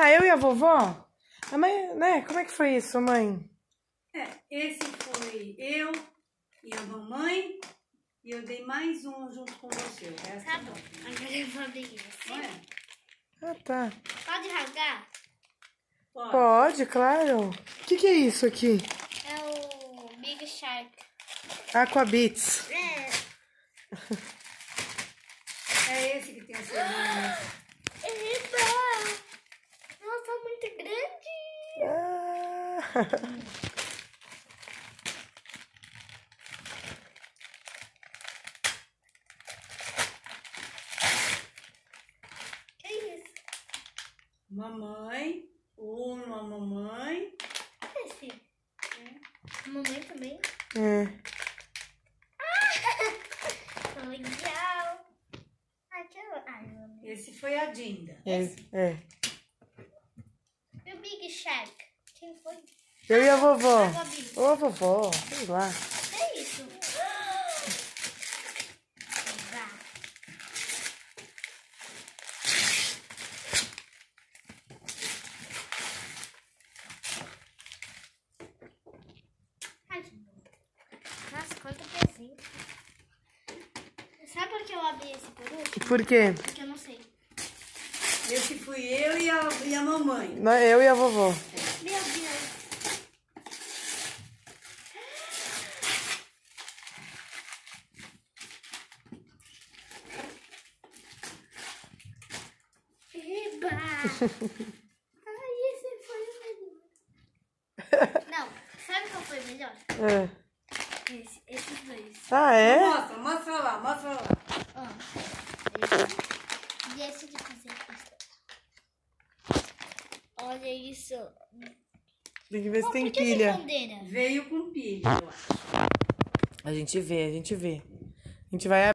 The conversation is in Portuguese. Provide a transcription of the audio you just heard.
Ah, eu e a vovó? A mãe, né? Como é que foi isso, mãe? É, esse foi eu e a mamãe. E eu dei mais um junto com você. Resto Tá não. bom. Agora eu vou abrir esse. É? Ah, tá. Pode rasgar? Pode. Pode, claro. O que, que é isso aqui? É o Big Shark. Aquabits. É. É esse que tem as selinhas. Eba! Nossa, muito grande. Ah. Que isso? Mamãe. Uma mamãe. Esse. Mamãe também. É. Legal. Aquela. Meu Deus. Esse foi a Dinda. É. é. E o Big Shark? Quem foi? Eu e a vovó. Ô, vovó. Sei lá. É isso. Nossa, quanto presente. Sabe por que eu abri esse por último? Por quê? Porque eu não sei. Esse fui eu e a, e a mamãe. Eu e a vovó. Ai, esse foi o melhor. Não, sabe qual foi o melhor? É. Esse, esses dois. Ah, é? Mostra, mostra lá, mostra lá. Ó. esse. E esse de fazer isso. Olha isso. Tem que ver se tem Por que tem pilha. bandeira? Veio com pilha, eu acho. A gente vê, a gente vê. A gente vai